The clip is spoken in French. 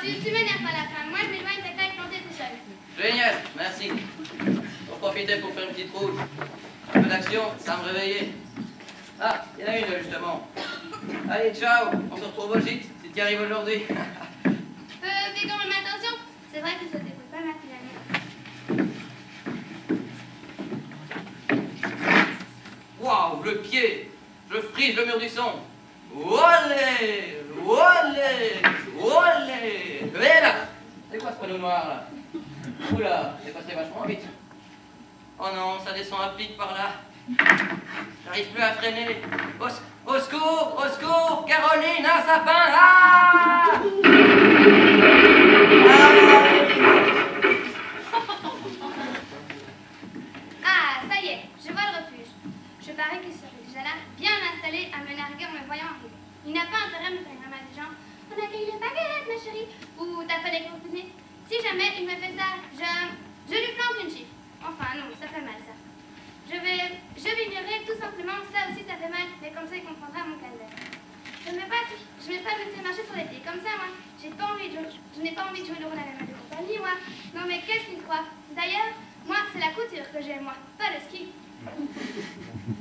tu, tu m'énerves pas la fin. Moi, je m'éloigne, t'as qu'à y planter tout seul. Génial, merci. J'en profitais pour faire une petite route. Un peu d'action, ça me réveillait. Ah, il y en a une justement. Allez, ciao, on se retrouve au gîte, si tu arrives aujourd'hui. Euh, fais quand même attention. C'est vrai que ça t'écoute pas mal finalement. Waouh, le pied Je frise le mur du son. Olé Olé Et là C'est quoi ce là passé vachement vite. Oh non, ça descend à pic par là. J'arrive plus à freiner. Au, secours Au secours Caroline, un sapin Ah Ah, ça y est, je vois le refuge. Je parie qu'il serait déjà là, bien installé, à me narguer en me voyant arriver. Il n'a pas intérêt à me faire ramasser des gens. On a cueilli les baguettes, ma chérie. Ou t'as pas des comprenez Si jamais il me fait ça, je, je lui flanque une chiffre. Enfin, non, ça fait mal, ça. Je vais, je vais ignorer tout simplement, ça aussi ça fait mal, mais comme ça il comprendra mon calvaire. Je ne vais pas, je vais pas me laisser marcher sur les pieds comme ça, moi. J'ai pas envie de je n'ai pas envie de jouer le rôle à la de compagnie, moi. Non, mais qu'est-ce qu'il croit? D'ailleurs, moi, c'est la couture que j'aime, moi, pas le ski.